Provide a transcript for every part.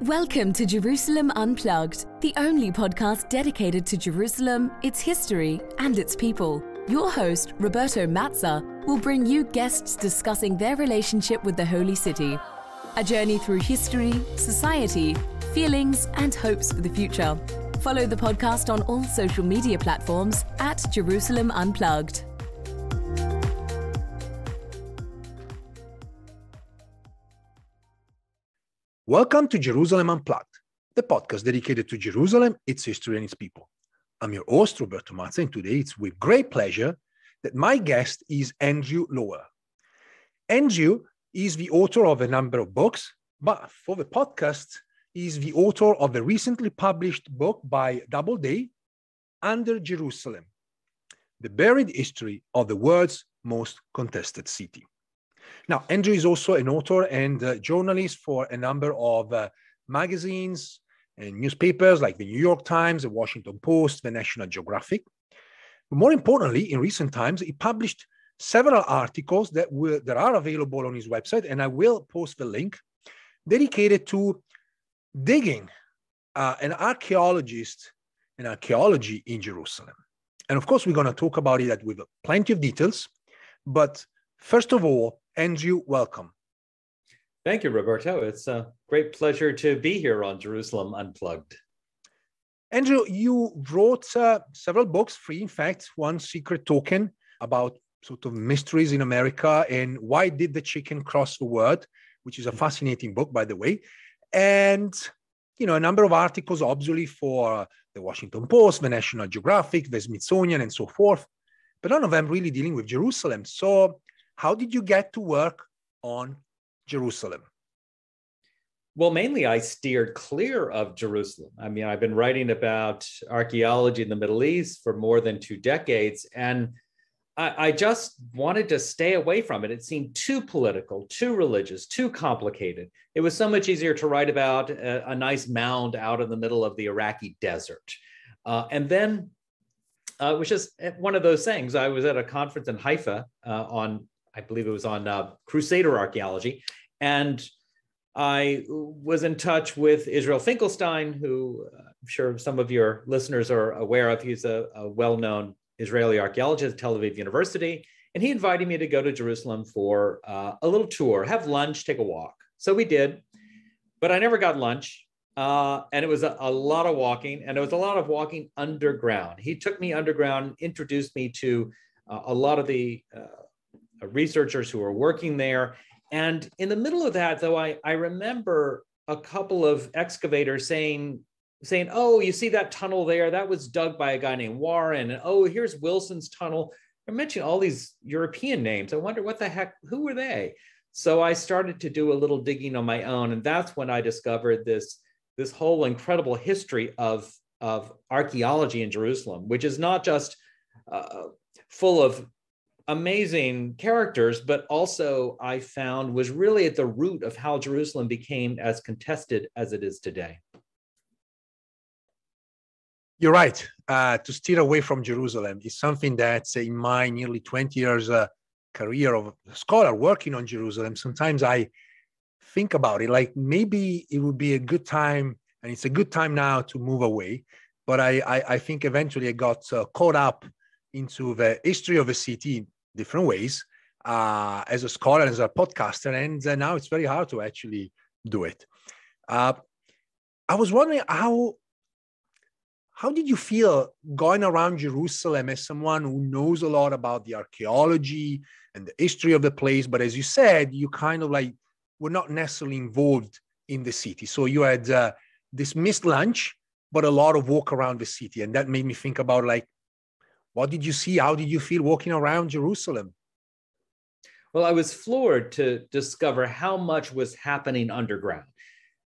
Welcome to Jerusalem Unplugged, the only podcast dedicated to Jerusalem, its history, and its people. Your host, Roberto Mazza, will bring you guests discussing their relationship with the Holy City. A journey through history, society, feelings, and hopes for the future. Follow the podcast on all social media platforms at Jerusalem Unplugged. Welcome to Jerusalem Unplugged, the podcast dedicated to Jerusalem, its history, and its people. I'm your host, Roberto Mazza, and today it's with great pleasure that my guest is Andrew Lawler. Andrew is the author of a number of books, but for the podcast, is the author of a recently published book by Doubleday, Under Jerusalem, The Buried History of the World's Most Contested City. Now, Andrew is also an author and uh, journalist for a number of uh, magazines and newspapers like the New York Times, the Washington Post, the National Geographic. But more importantly, in recent times, he published several articles that, will, that are available on his website, and I will post the link, dedicated to digging uh, an archaeologist and archaeology in Jerusalem. And of course, we're going to talk about it with plenty of details. But first of all, Andrew, welcome. Thank you, Roberto. It's a great pleasure to be here on Jerusalem Unplugged. Andrew, you wrote uh, several books, three in fact, one secret token about sort of mysteries in America and why did the chicken cross the world, which is a fascinating book, by the way. And, you know, a number of articles, obviously, for the Washington Post, the National Geographic, the Smithsonian, and so forth. But none of them really dealing with Jerusalem. So how did you get to work on Jerusalem? Well, mainly I steered clear of Jerusalem. I mean, I've been writing about archaeology in the Middle East for more than two decades, and I, I just wanted to stay away from it. It seemed too political, too religious, too complicated. It was so much easier to write about a, a nice mound out in the middle of the Iraqi desert. Uh, and then uh, it was just one of those things. I was at a conference in Haifa uh, on I believe it was on uh, Crusader archaeology. And I was in touch with Israel Finkelstein, who uh, I'm sure some of your listeners are aware of. He's a, a well known Israeli archaeologist at Tel Aviv University. And he invited me to go to Jerusalem for uh, a little tour, have lunch, take a walk. So we did, but I never got lunch. Uh, and it was a, a, lot of walking, and it was a lot of walking underground. He took me underground, introduced me to uh, a lot of the uh, researchers who are working there. And in the middle of that, though, I, I remember a couple of excavators saying, saying, oh, you see that tunnel there? That was dug by a guy named Warren. And oh, here's Wilson's tunnel. I mentioned all these European names. I wonder what the heck, who were they? So I started to do a little digging on my own. And that's when I discovered this, this whole incredible history of, of archaeology in Jerusalem, which is not just uh, full of amazing characters, but also I found was really at the root of how Jerusalem became as contested as it is today. You're right. Uh, to steer away from Jerusalem is something that, in my nearly 20 years uh, career of scholar working on Jerusalem, sometimes I think about it like maybe it would be a good time, and it's a good time now to move away. But I, I, I think eventually I got uh, caught up into the history of a city different ways uh, as a scholar, as a podcaster, and uh, now it's very hard to actually do it. Uh, I was wondering how how did you feel going around Jerusalem as someone who knows a lot about the archaeology and the history of the place, but as you said, you kind of like were not necessarily involved in the city. So you had uh, this missed lunch, but a lot of walk around the city, and that made me think about like what did you see? How did you feel walking around Jerusalem? Well, I was floored to discover how much was happening underground.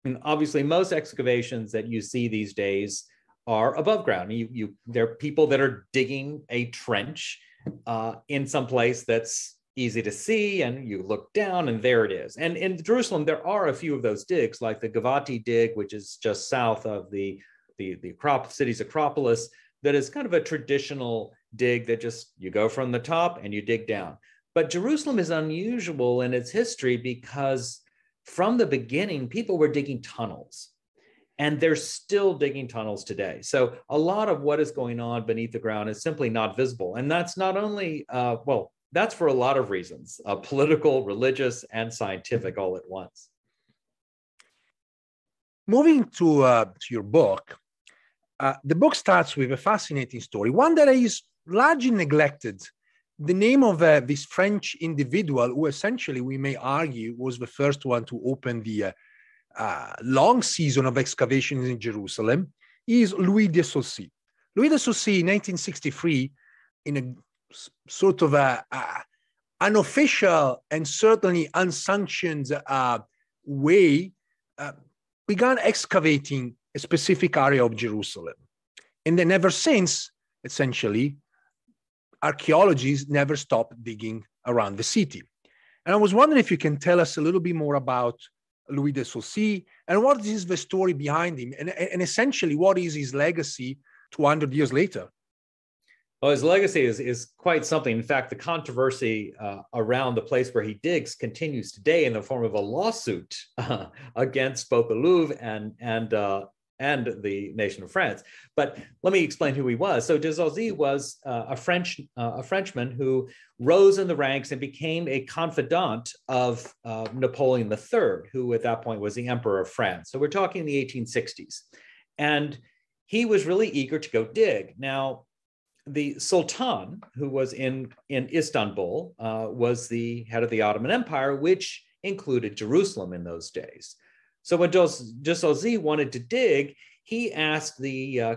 And obviously, most excavations that you see these days are above ground. You, you, there are people that are digging a trench uh, in some place that's easy to see, and you look down, and there it is. And in Jerusalem, there are a few of those digs, like the Givati dig, which is just south of the the the city's Acropolis that is kind of a traditional dig that just you go from the top and you dig down. But Jerusalem is unusual in its history because from the beginning, people were digging tunnels. and they're still digging tunnels today. So a lot of what is going on beneath the ground is simply not visible. And that's not only, uh, well, that's for a lot of reasons uh, political, religious, and scientific all at once. Moving to, uh, to your book, uh, the book starts with a fascinating story, one that is largely neglected. The name of uh, this French individual, who essentially we may argue was the first one to open the uh, uh, long season of excavations in Jerusalem, is Louis de Saulcy. Louis de Saulcy, in 1963, in a sort of a, unofficial and certainly unsanctioned uh, way, began excavating a specific area of Jerusalem. And then ever since, essentially, archaeologists never stopped digging around the city. And I was wondering if you can tell us a little bit more about Louis de Saulcy and what is the story behind him, and, and essentially what is his legacy 200 years later. Well, his legacy is, is quite something. In fact, the controversy uh, around the place where he digs continues today in the form of a lawsuit uh, against both the Louvre and, and, uh, and the nation of France. But let me explain who he was. So de Saulcy was uh, a French uh, a Frenchman who rose in the ranks and became a confidant of uh, Napoleon III, who at that point was the emperor of France. So we're talking the 1860s, and he was really eager to go dig. Now the Sultan, who was in, in Istanbul, uh, was the head of the Ottoman Empire, which included Jerusalem in those days. So when Saulcy wanted to dig, he asked the uh,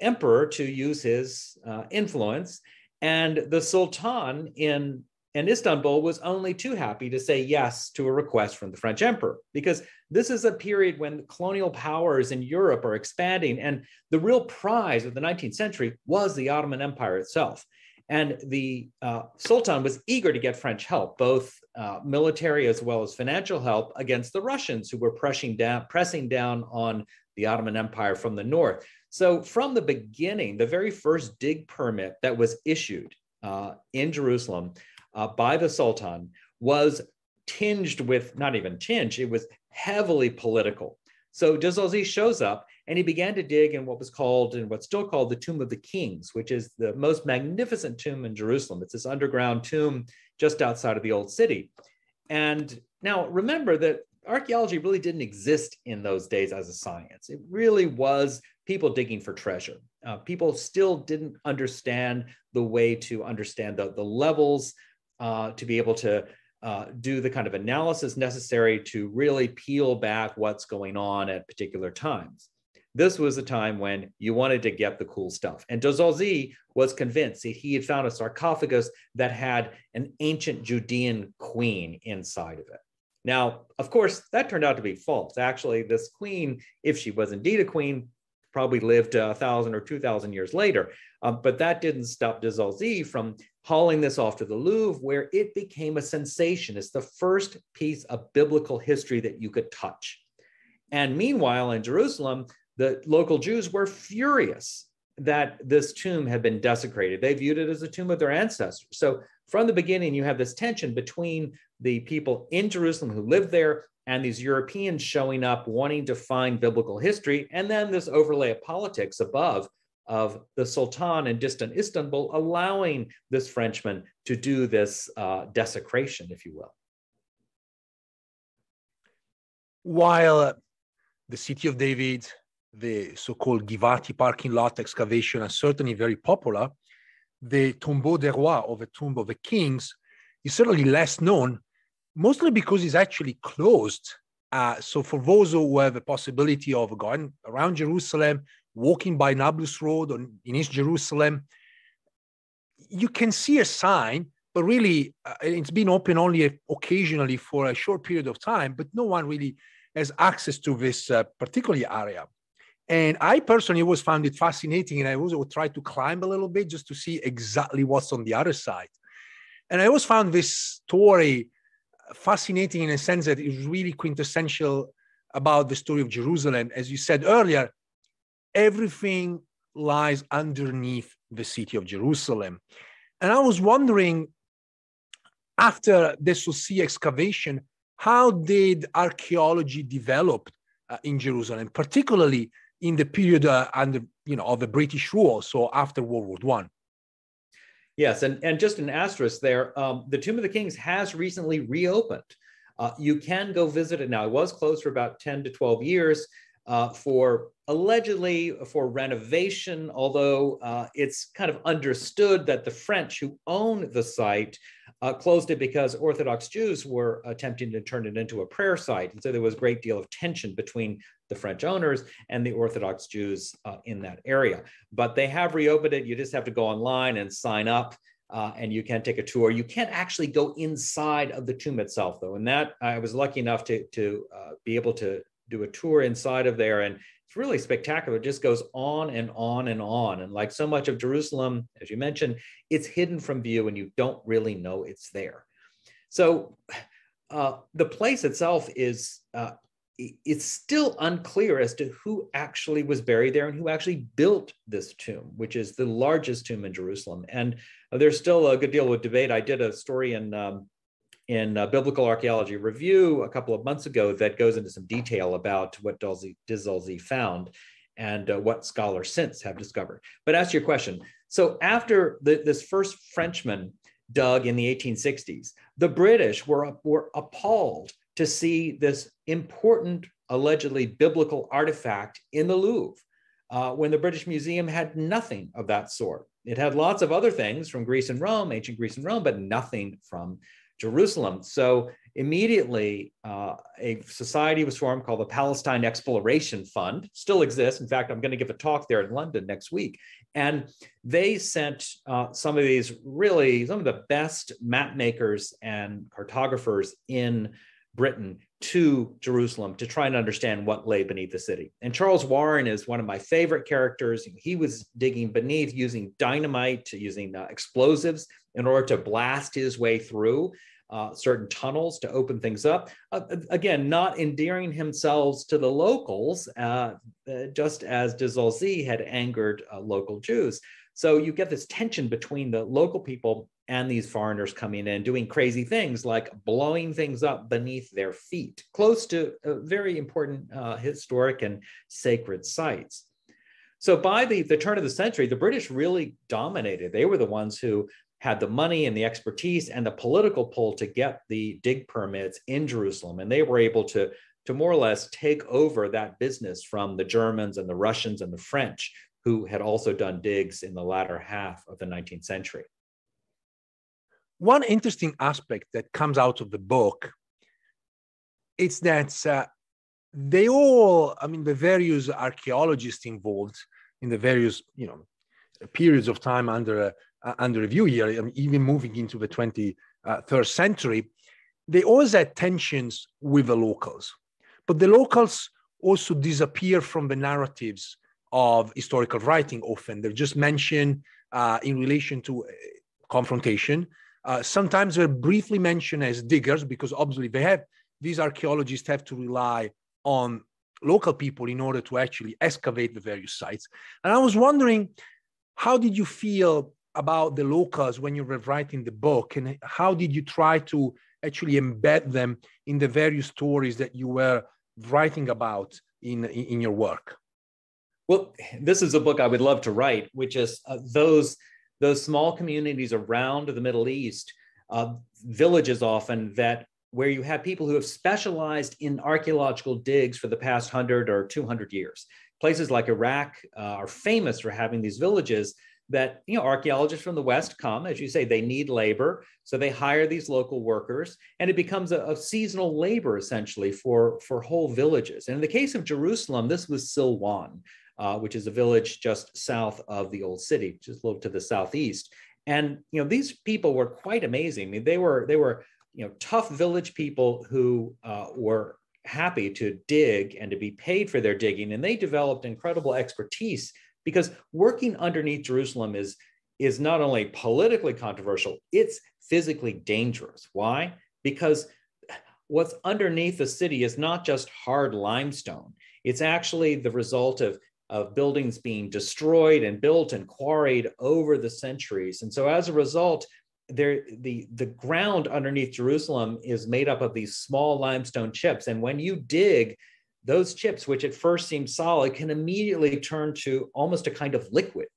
emperor to use his uh, influence, and the Sultan in and Istanbul was only too happy to say yes to a request from the French emperor, because this is a period when the colonial powers in Europe are expanding. And the real prize of the 19th century was the Ottoman Empire itself. And the uh, Sultan was eager to get French help, both uh, military as well as financial help against the Russians who were pressing down, pressing down on the Ottoman Empire from the north. So, from the beginning, the very first dig permit that was issued uh, in Jerusalem uh, by the Sultan was tinged with, not even tinged, it was heavily political. So Saulcy shows up and he began to dig in what was called, and what's still called the Tomb of the Kings, which is the most magnificent tomb in Jerusalem. It's this underground tomb just outside of the old city. And now remember that archaeology really didn't exist in those days as a science. It really was people digging for treasure. Uh, people still didn't understand the way to understand the, the levels uh, to be able to uh, do the kind of analysis necessary to really peel back what's going on at particular times. This was a time when you wanted to get the cool stuff. And de was convinced that he had found a sarcophagus that had an ancient Judean queen inside of it. Now, of course, that turned out to be false. Actually, this queen, if she was indeed a queen, probably lived a thousand or two thousand years later. Um, but that didn't stop de from hauling this off to the Louvre, where it became a sensation. It's the first piece of biblical history that you could touch. And meanwhile, in Jerusalem, the local Jews were furious that this tomb had been desecrated. They viewed it as a tomb of their ancestors. So from the beginning, you have this tension between the people in Jerusalem who lived there and these Europeans showing up wanting to find biblical history, and then this overlay of politics above of the Sultan in distant Istanbul allowing this Frenchman to do this uh, desecration, if you will. While the city of David, the so-called Givati parking lot excavation are certainly very popular, the Tombeau des Rois, or the Tomb of the Kings, is certainly less known, mostly because it's actually closed. Uh, so for those who have the possibility of going around Jerusalem, walking by Nablus Road in East Jerusalem, you can see a sign, but really uh, it's been open only occasionally for a short period of time, but no one really has access to this uh, particular area. And I personally always found it fascinating, and I always would try to climb a little bit just to see exactly what's on the other side. And I always found this story fascinating in a sense that it's really quintessential about the story of Jerusalem. As you said earlier, everything lies underneath the city of Jerusalem. And I was wondering, after the Saulcy excavation, how did archaeology develop uh, in Jerusalem, particularly in the period uh, under you know of the British rule, so after World War One. Yes, and, and just an asterisk there, um, the Tomb of the Kings has recently reopened. Uh, you can go visit it now. It was closed for about 10 to 12 years uh, for allegedly for renovation, although uh, it's kind of understood that the French who own the site uh, closed it because Orthodox Jews were attempting to turn it into a prayer site. And so there was a great deal of tension between the French owners and the Orthodox Jews uh, in that area. But they have reopened it. You just have to go online and sign up. Uh, and you can take a tour. You can't actually go inside of the tomb itself, though. And that I was lucky enough to, to uh, be able to do a tour inside of there. And really spectacular. It just goes on and on and on. And like so much of Jerusalem, as you mentioned, it's hidden from view and you don't really know it's there. So uh, the place itself is uh, it's still unclear as to who actually was buried there and who actually built this tomb, which is the largest tomb in Jerusalem. And there's still a good deal of debate. I did a story in um, in uh, Biblical Archaeology Review a couple of months ago that goes into some detail about what de Saulcy found and uh, what scholars since have discovered. But ask your question. So after the, this first Frenchman dug in the 1860s, the British were, were appalled to see this important, allegedly biblical artifact in the Louvre. Uh, when the British Museum had nothing of that sort. It had lots of other things from Greece and Rome, ancient Greece and Rome, but nothing from Jerusalem. So immediately, uh, a society was formed called the Palestine Exploration Fund, still exists. In fact, I'm going to give a talk there in London next week. And they sent uh, some of these really, some of the best map makers and cartographers in Britain to Jerusalem to try and understand what lay beneath the city. And Charles Warren is one of my favorite characters. He was digging beneath using dynamite, using uh, explosives in order to blast his way through uh, certain tunnels to open things up. Uh, again, not endearing himself to the locals, uh, uh just as de Saulcy had angered uh, local Jews. So you get this tension between the local people and these foreigners coming in doing crazy things like blowing things up beneath their feet, close to very important uh, historic and sacred sites. So by the, the turn of the century, the British really dominated. They were the ones who had the money and the expertise and the political pull to get the dig permits in Jerusalem. And they were able to, to more or less take over that business from the Germans and the Russians and the French, who had also done digs in the latter half of the 19th century. One interesting aspect that comes out of the book is that uh, they all, I mean, the various archaeologists involved in the various, you know, periods of time under uh, under review here, I mean, even moving into the 23rd uh, century, they always had tensions with the locals. But the locals also disappear from the narratives of historical writing often. They're just mentioned uh, in relation to uh, confrontation, uh, sometimes they're briefly mentioned as diggers because obviously they have these archaeologists have to rely on local people in order to actually excavate the various sites. And I was wondering, how did you feel about the locals when you were writing the book, and how did you try to actually embed them in the various stories that you were writing about in in your work? Well, this is a book I would love to write, which is uh, those those small communities around the Middle East, uh, villages often that where you have people who have specialized in archaeological digs for the past 100 or 200 years. Places like Iraq uh, are famous for having these villages that you know archaeologists from the west come as you say they need labor so they hire these local workers and it becomes a, a, seasonal labor essentially for for whole villages and in the case of jerusalem this was silwan uh, which is a village just south of the old city, just a little to the southeast. And you know, these people were quite amazing. I mean, they were they were you know tough village people who uh, were happy to dig and to be paid for their digging, and they developed incredible expertise because working underneath Jerusalem is is not only politically controversial, it's physically dangerous. Why? Because what's underneath the city is not just hard limestone. It's actually the result of of buildings being destroyed and built and quarried over the centuries. And so as a result, there the the ground underneath Jerusalem is made up of these small limestone chips. And when you dig, those chips, which at first seem solid, can immediately turn to almost a kind of liquid.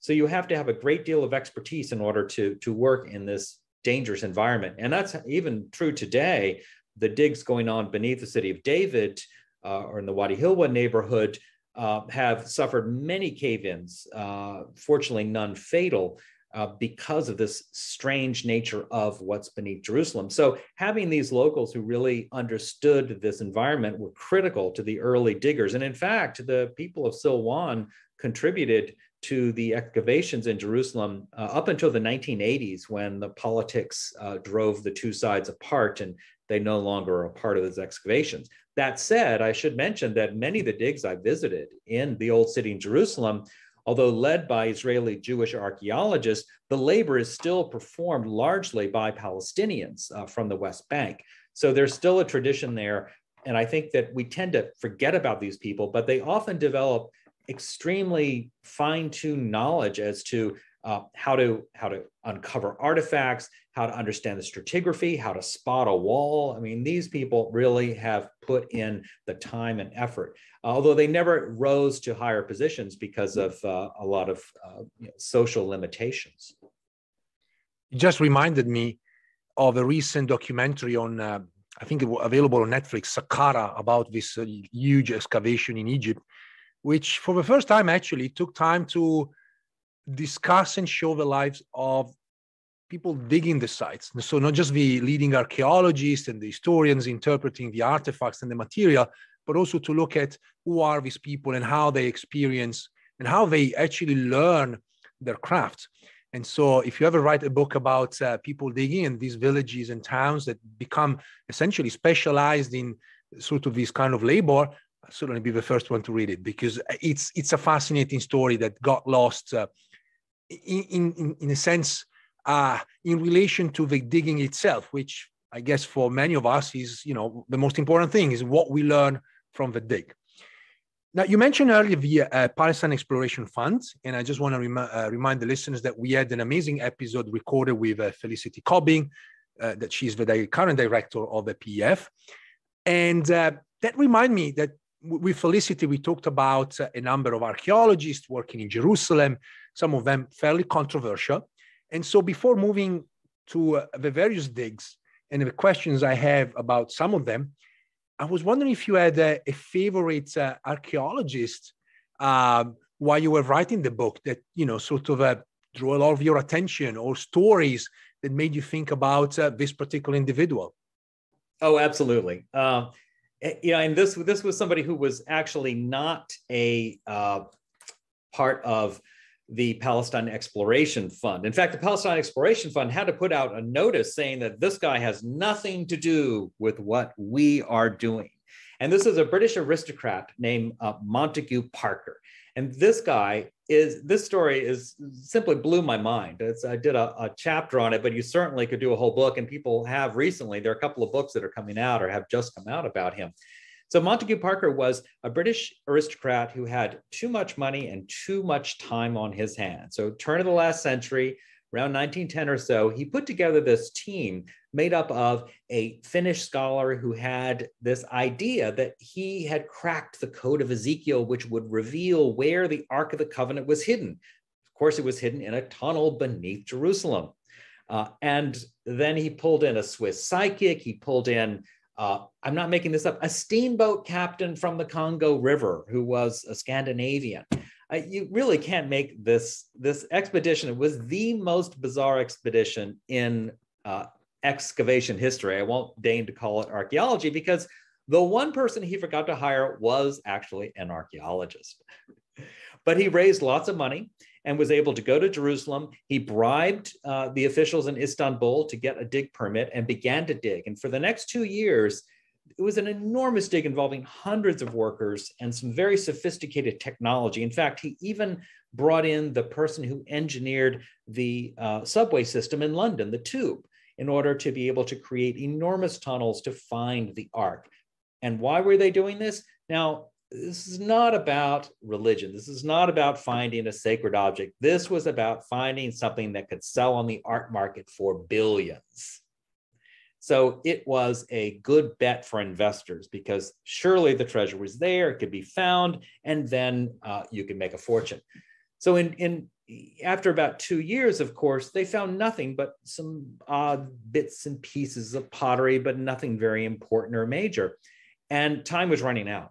So you have to have a great deal of expertise in order to, to work in this dangerous environment. And that's even true today. The digs going on beneath the city of David uh, or in the Wadi Hilwa neighborhood uh, have suffered many cave ins, uh, fortunately, none fatal. Uh, because of this strange nature of what's beneath Jerusalem. So, having these locals who really understood this environment were critical to the early diggers. And in fact, the people of Silwan contributed to the excavations in Jerusalem uh, up until the 1980s when the politics uh, drove the two sides apart and they no longer are a part of those excavations. That said, I should mention that many of the digs I visited in the Old City in Jerusalem, although led by Israeli Jewish archaeologists, the labor is still performed largely by Palestinians uh, from the West Bank. So there's still a tradition there. And I think that we tend to forget about these people, but they often develop extremely fine-tuned knowledge as to uh, how to how to uncover artifacts, how to understand the stratigraphy, how to spot a wall. I mean, these people really have put in the time and effort, although they never rose to higher positions because of uh, a lot of uh, you know, social limitations. You just reminded me of a recent documentary on, uh, I think it was available on Netflix, Saqqara, about this uh, huge excavation in Egypt which for the first time actually took time to discuss and show the lives of people digging the sites. So not just the leading archaeologists and the historians interpreting the artifacts and the material, but also to look at who are these people and how they experience and how they actually learn their craft. And so, if you ever write a book about uh, people digging in these villages and towns that become essentially specialized in sort of this kind of labor, certainly be the first one to read it because it's it's a fascinating story that got lost uh, in, in in a sense uh, in relation to the digging itself, which I guess for many of us is you know the most important thing is what we learn from the dig. Now you mentioned earlier the uh, Palestine Exploration Fund, and I just want to rem- uh, remind the listeners that we had an amazing episode recorded with uh, Felicity Cobbing, uh, that she's the current director of the PEF, and that remind me that with Felicity, we talked about uh, a number of archaeologists working in Jerusalem, some of them fairly controversial. And so before moving to uh, the various digs and the questions I have about some of them, I was wondering if you had a, a favorite uh, archaeologist um, while you were writing the book that, you know, sort of uh, drew a lot of your attention or stories that made you think about uh, this particular individual. Oh, absolutely. You know, and this this was somebody who was actually not a uh, part of the Palestine Exploration Fund. In fact, the Palestine Exploration Fund had to put out a notice saying that this guy has nothing to do with what we are doing. And this is a British aristocrat named uh, Montague Parker. And this guy is this story is simply blew my mind. It's, I did a, a, chapter on it, but you certainly could do a whole book. And people have recently. There are a couple of books that are coming out or have just come out about him. So Montague Parker was a British aristocrat who had too much money and too much time on his hands. So turn of the last century, around 1910 or so, he put together this team made up of a Finnish scholar who had this idea that he had cracked the code of Ezekiel, which would reveal where the Ark of the Covenant was hidden. Of course, it was hidden in a tunnel beneath Jerusalem. Uh, and then he pulled in a Swiss psychic. He pulled in, uh, I'm not making this up, a steamboat captain from the Congo River who was a Scandinavian you really can't make this this expedition. It was the most bizarre expedition in uh, excavation history. I won't deign to call it archaeology because the one person he forgot to hire was actually an archaeologist. but he raised lots of money and was able to go to Jerusalem. He bribed uh, the officials in Istanbul to get a dig permit and began to dig. And for the next two years, it was an enormous dig involving hundreds of workers and some very sophisticated technology. In fact, he even brought in the person who engineered the uh, subway system in London, the tube, in order to be able to create enormous tunnels to find the ark. And why were they doing this? Now, this is not about religion. This is not about finding a sacred object. This was about finding something that could sell on the art market for billions. So it was a good bet for investors because surely the treasure was there, it could be found, and then uh, you could make a fortune. So in, in after about two years, of course, they found nothing but some odd bits and pieces of pottery, but nothing very important or major. And time was running out.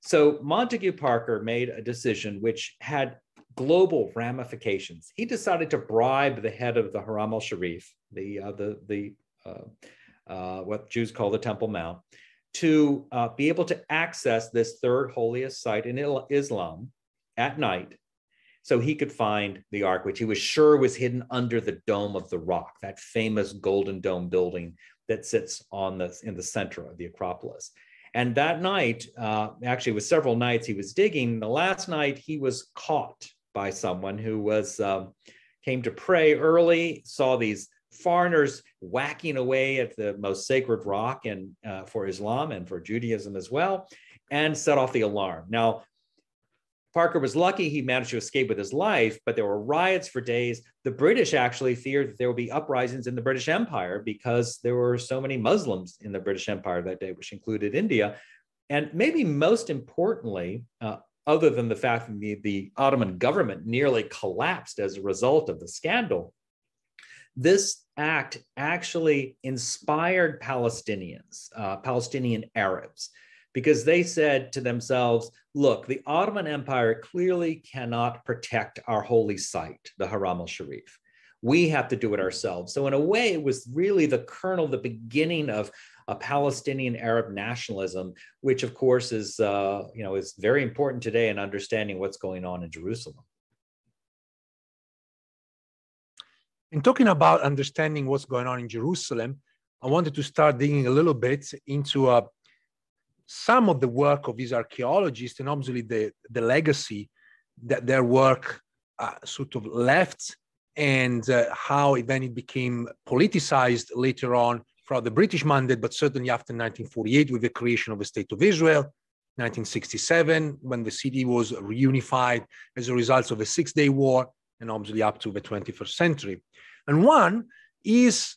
So Montague Parker made a decision which had global ramifications. He decided to bribe the head of the Haram al Sharif, the, uh, the, the uh, uh, what Jews call the Temple Mount, to uh, be able to access this third holiest site in Islam at night so he could find the ark, which he was sure was hidden under the dome of the rock, that famous golden dome building that sits on the in the center of the Acropolis. And that night, uh, actually, was several nights he was digging. The last night, he was caught by someone who was um, came to pray early, saw these foreigners whacking away at the most sacred rock and uh, for Islam and for Judaism as well, and set off the alarm. Now, Parker was lucky he managed to escape with his life, but there were riots for days. The British actually feared that there would be uprisings in the British Empire because there were so many Muslims in the British Empire that day, which included India. And maybe most importantly, uh, other than the fact that the, the Ottoman government nearly collapsed as a result of the scandal, this act actually inspired Palestinians, uh, Palestinian Arabs, because they said to themselves, look, the Ottoman Empire clearly cannot protect our holy site, the Haram al Sharif. We have to do it ourselves. So, in a way, it was really the kernel, the beginning of a Palestinian Arab nationalism, which, of course, is uh, you know is very important today in understanding what's going on in Jerusalem. In talking about understanding what's going on in Jerusalem, I wanted to start digging a little bit into a some of the work of these archaeologists and obviously the, the legacy that their work uh, sort of left and uh, how then it became politicized later on throughout the British mandate, but certainly after 1948 with the creation of the State of Israel, 1967 when the city was reunified as a result of the Six Day War, and obviously up to the 21st century. And one is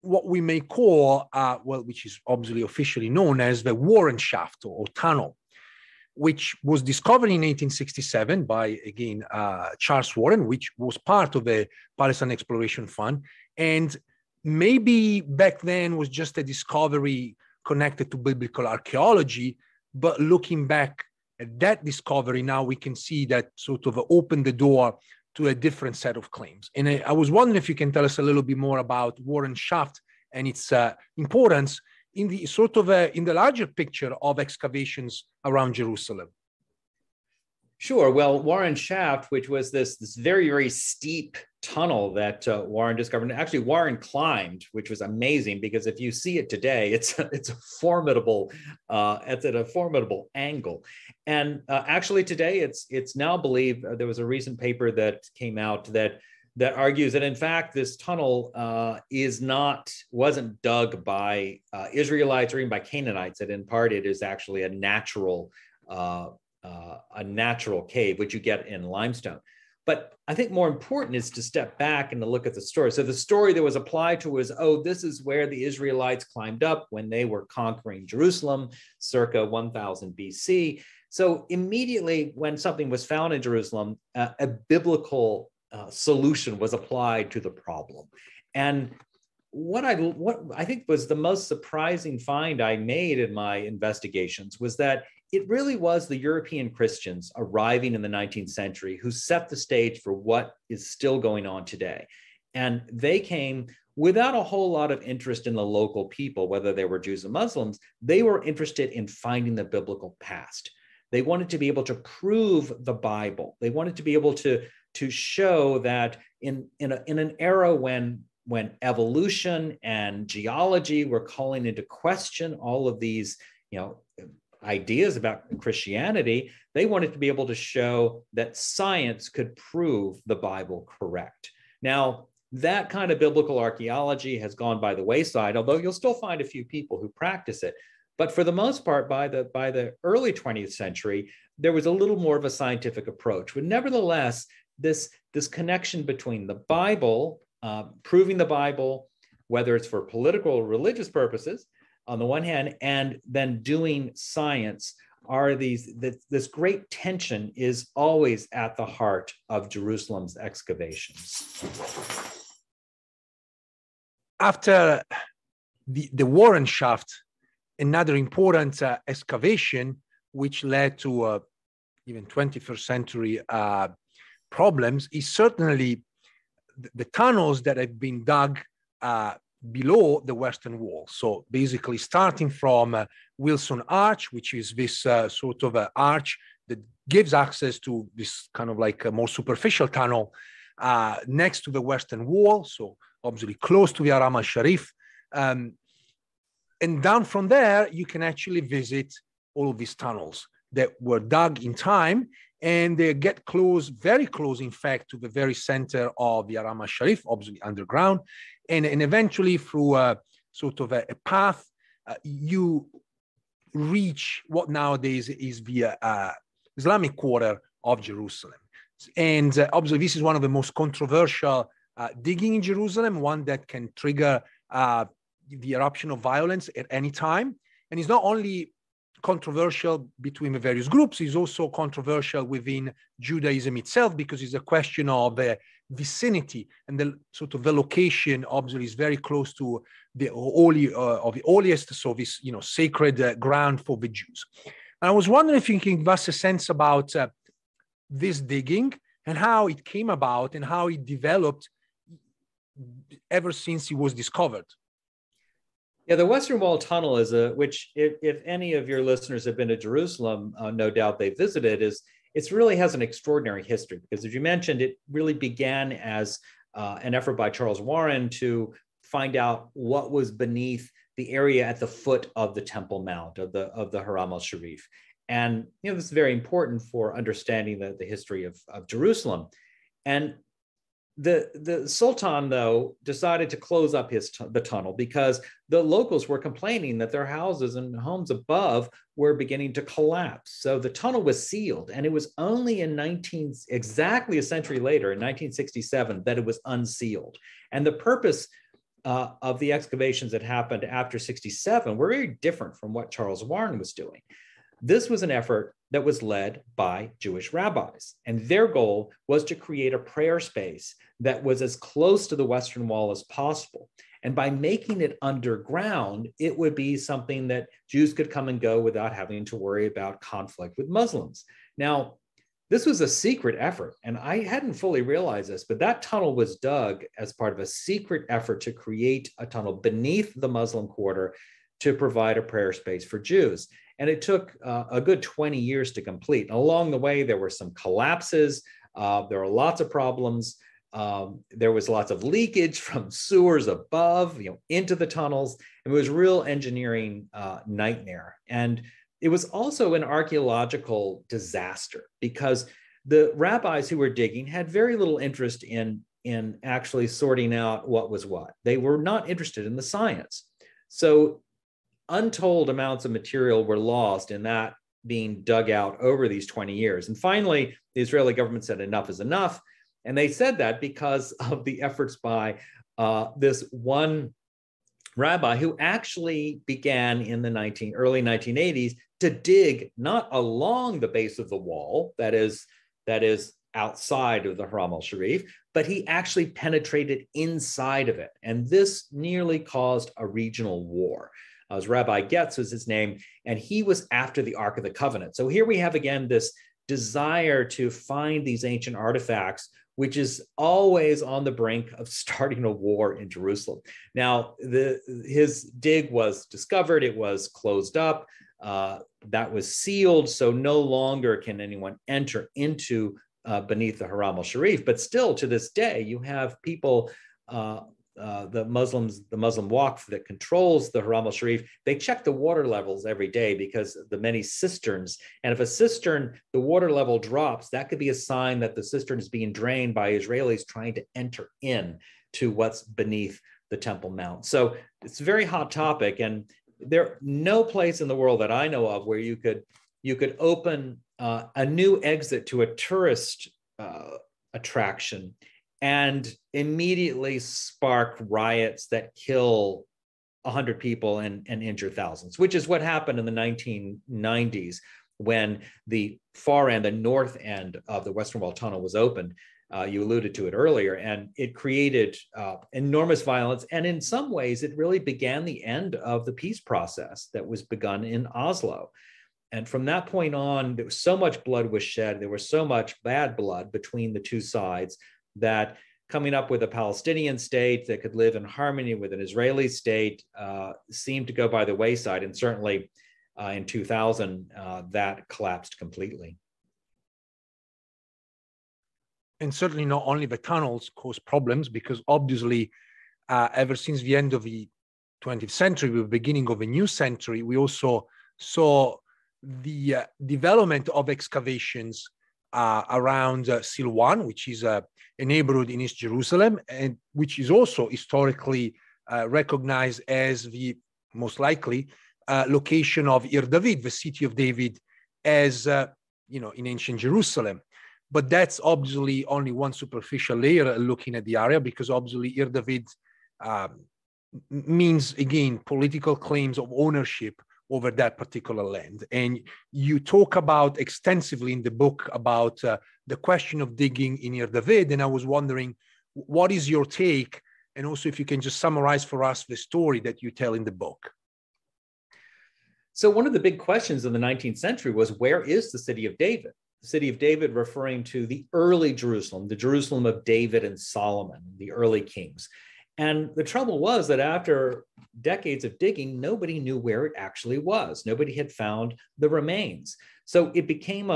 what we may call, uh, well, which is obviously officially known as the Warren Shaft or, or tunnel, which was discovered in 1867 by, again, uh, Charles Warren, which was part of the Palestine Exploration Fund. And maybe back then was just a discovery connected to biblical archaeology, but looking back at that discovery, now we can see that sort of opened the door to a different set of claims. And I, I, was wondering if you can tell us a little bit more about Warren Shaft and its uh, importance in the sort of a, in the larger picture of excavations around Jerusalem. Sure. Well, Warren Shaft, which was this this very very steep tunnel that uh, Warren discovered, actually Warren climbed, which was amazing because if you see it today, it's it's a formidable uh, it's at a formidable angle, and uh, actually today it's it's now believed uh, there was a recent paper that came out that that argues that in fact this tunnel uh, is not wasn't dug by uh, Israelites or even by Canaanites. That in part it is actually a natural uh, a natural cave, which you get in limestone. But I think more important is to step back and to look at the story. So the story that was applied to was, oh, this is where the Israelites climbed up when they were conquering Jerusalem, circa 1000 BC. So immediately when something was found in Jerusalem, uh, a biblical uh, solution was applied to the problem. And what I what I think was the most surprising find I made in my investigations was that it really was the European Christians arriving in the 19th century who set the stage for what is still going on today. And they came without a whole lot of interest in the local people, whether they were Jews or Muslims. They were interested in finding the biblical past. They wanted to be able to prove the Bible. They wanted to be able to, to show that in, in, a, in an era when when evolution and geology were calling into question all of these you know ideas about Christianity, they wanted to be able to show that science could prove the Bible correct. Now, that kind of biblical archaeology has gone by the wayside, although you'll still find a few people who practice it. But for the most part, by the, by the early 20th century, there was a little more of a scientific approach. But nevertheless, this, this connection between the Bible, uh, proving the Bible, whether it's for political or religious purposes on the one hand, and then doing science are these this, this great tension is always at the heart of Jerusalem's excavations. After the, the Warren shaft, another important uh, excavation which led to uh, even 21st century uh, problems is certainly the, the, tunnels that have been dug uh, below the western wall. So basically, starting from uh, Wilson Arch, which is this uh, sort of uh, arch that gives access to this kind of like a more superficial tunnel uh, next to the western wall. So obviously close to the Haram al Sharif. Um, and down from there, you can actually visit all of these tunnels that were dug in time and they get close, very close, in fact, to the very center of the Haram al Sharif, obviously underground and, and eventually through a sort of a, a path, uh, you reach what nowadays is the uh, Islamic quarter of Jerusalem. And uh, obviously, this is one of the most controversial uh, digging in Jerusalem, one that can trigger uh, the eruption of violence at any time. And it's not only controversial between the various groups, it's also controversial within Judaism itself because it's a question of uh, vicinity and the sort of the location obviously is very close to the holy uh, of the holiest so this you know sacred uh, ground for the jews. And i was wondering if you can give us a sense about uh, this digging and how it came about and how it developed ever since it was discovered yeah, the Western Wall Tunnel is a which, if, if any of your listeners have been to Jerusalem, uh, no doubt they visited. Is it really has an extraordinary history because, as you mentioned, it really began as uh, an effort by Charles Warren to find out what was beneath the area at the foot of the Temple Mount of the of the Haram al Sharif, and you know this is very important for understanding the, the history of, of Jerusalem. And the the sultan though decided to close up his t- the tunnel because the locals were complaining that their houses and homes above were beginning to collapse. So the tunnel was sealed and it was only in 19 exactly a century later in 1967 that it was unsealed. And the purpose uh, of the excavations that happened after 67 were very different from what charles warren was doing. This was an effort that was led by Jewish rabbis. And their goal was to create a prayer space that was as close to the Western Wall as possible. And by making it underground, it would be something that Jews could come and go without having to worry about conflict with Muslims. Now, this was a secret effort, and I hadn't fully realized this, but that tunnel was dug as part of a secret effort to create a tunnel beneath the Muslim quarter to provide a prayer space for Jews. And it took uh, a good 20 years to complete. Along the way, there were some collapses. Uh, there were lots of problems. Um, there was lots of leakage from sewers above, you know, into the tunnels. It was real engineering uh, nightmare. And it was also an archaeological disaster because the rabbis who were digging had very little interest in, in actually sorting out what was what. They were not interested in the science. So untold amounts of material were lost in that being dug out over these 20 years. And finally, the Israeli government said enough is enough. And they said that because of the efforts by uh, this one rabbi who actually began in the 19, early 1980s to dig not along the base of the wall, that is, that is outside of the Haram al Sharif, but he actually penetrated inside of it. And this nearly caused a regional war as Rabbi Getz was his name, and he was after the Ark of the Covenant. So here we have again this desire to find these ancient artifacts, which is always on the brink of starting a war in Jerusalem. Now, the, his dig was discovered, it was closed up, uh, that was sealed, so no longer can anyone enter into uh, beneath the Haram al Sharif. But still, to this day, you have people uh, uh, the Muslims, the Muslim Waqf that controls the Haram al Sharif, they check the water levels every day because the many cisterns. And if a cistern, the water level drops, that could be a sign that the cistern is being drained by Israelis trying to enter in to what's beneath the Temple Mount. So it's a very hot topic, and there no place in the world that I know of where you could you could open uh, a new exit to a tourist uh, attraction and immediately spark riots that kill 100 people and, and injure thousands, which is what happened in the 1990s when the far end, the north end of the Western Wall Tunnel was opened. Uh, you alluded to it earlier, and it created uh, enormous violence. And in some ways, it really began the end of the peace process that was begun in Oslo. And from that point on, there was so much blood was shed. There was so much bad blood between the two sides that coming up with a Palestinian state that could live in harmony with an Israeli state uh, seemed to go by the wayside. And certainly uh, in 2000, uh, that collapsed completely. And certainly not only the tunnels cause problems, because obviously, uh, ever since the end of the 20th century, with the beginning of a new century, we also saw the uh, development of excavations uh, around uh, Silwan, which is uh, a neighborhood in East Jerusalem, and which is also historically uh, recognized as the most likely uh, location of Ir David, the city of David, as uh, you know in ancient Jerusalem. But that's obviously only one superficial layer looking at the area, because obviously Ir David um, means again political claims of ownership over that particular land. And you talk about extensively in the book about uh, the question of digging in Ir David. And I was wondering, what is your take? And also, if you can just summarize for us the story that you tell in the book. So, one of the big questions in the 19th century was where is the city of David? The city of David referring to the early Jerusalem, the Jerusalem of David and Solomon, the early kings. And the trouble was that after decades of digging, nobody knew where it actually was. Nobody had found the remains. So it became a,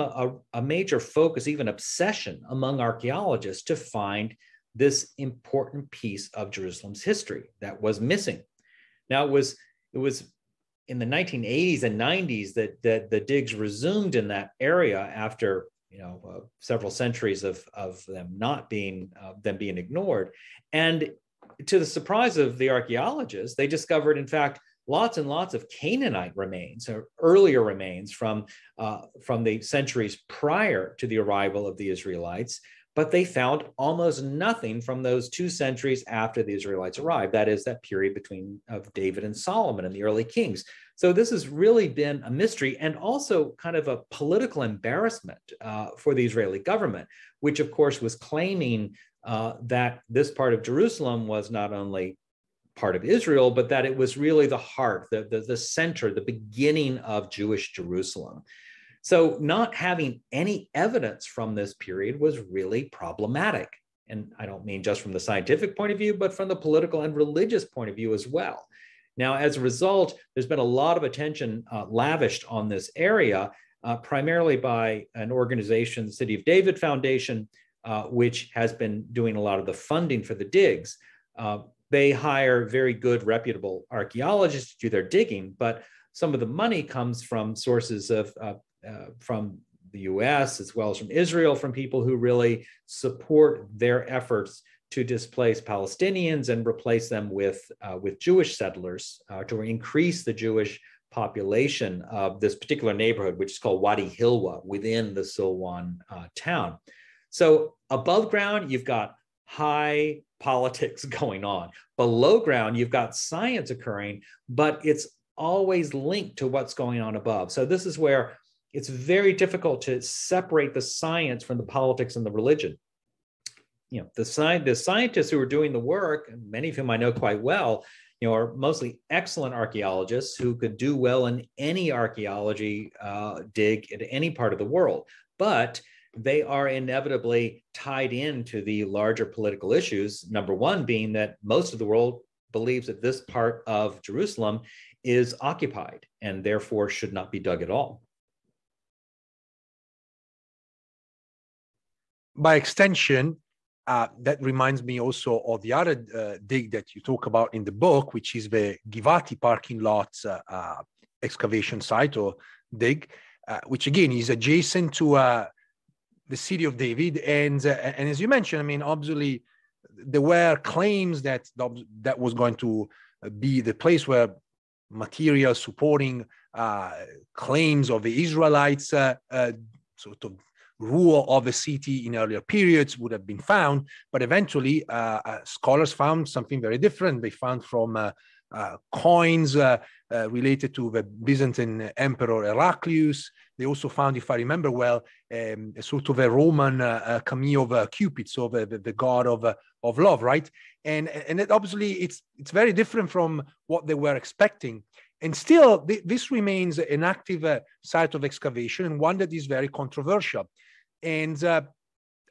a, a, major focus, even obsession among archaeologists to find this important piece of Jerusalem's history that was missing. Now it was it was in the 1980s and 90s that, that the digs resumed in that area after you know uh, several centuries of, of them not being uh, them being ignored and to the surprise of the archaeologists, they discovered, in fact, lots and lots of Canaanite remains or earlier remains from, uh, from the centuries prior to the arrival of the Israelites. But they found almost nothing from those two centuries after the Israelites arrived. That is that period between of David and Solomon and the early kings. So this has really been a mystery and also kind of a political embarrassment uh, for the Israeli government, which of course was claiming uh, that this part of Jerusalem was not only part of Israel, but that it was really the heart, the, the, the center, the beginning of Jewish Jerusalem. So, not having any evidence from this period was really problematic. And I don't mean just from the scientific point of view, but from the political and religious point of view as well. Now, as a result, there's been a lot of attention uh, lavished on this area, uh, primarily by an organization, the City of David Foundation, uh, which has been doing a lot of the funding for the digs. Uh, they hire very good, reputable archaeologists to do their digging, but some of the money comes from sources of uh, uh, from the U.S. as well as from Israel, from people who really support their efforts to displace Palestinians and replace them with uh, with Jewish settlers to increase the Jewish population of this particular neighborhood, which is called Wadi Hilwa within the Silwan uh, town. So above ground, you've got high politics going on. Below ground, you've got science occurring, but it's always linked to what's going on above. So this is where it's very difficult to separate the science from the politics and the religion. You know, the, sci- the scientists who are doing the work, many of whom I know quite well, you know, are mostly excellent archaeologists who could do well in any archaeology uh, dig in any part of the world. But they are inevitably tied into the larger political issues. Number one being that most of the world believes that this part of Jerusalem is occupied and therefore should not be dug at all. By extension, uh, that reminds me also of the other uh, dig that you talk about in the book, which is the Givati parking lot uh, uh excavation site or dig, uh, which again is adjacent to a the city of David. And uh, and as you mentioned, I mean, obviously there were claims that that was going to be the place where material supporting uh, claims of the Israelites uh, uh, sort of rule of a city in earlier periods would have been found. But eventually, uh, uh, scholars found something very different. They found from coins related to the Byzantine Emperor Heraclius. They also found, if I remember well, um, sort of a Roman uh, cameo of Cupid, so the, the, the god of, of love, right? And, and it obviously it's, it's very different from what they were expecting. And still, th- this remains an active uh, site of excavation and one that is very controversial. And uh,